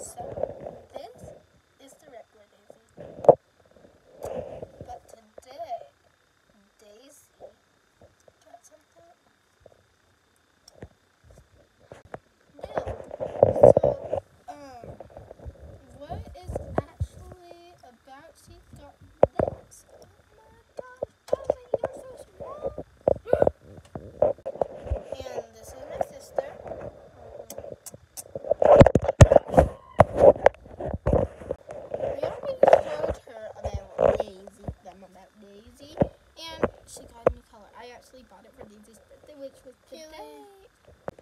So, this is the regular Daisy. But today, Daisy got something. new. So, um, what is actually about she got actually bought it for Daisy's birthday, which was today.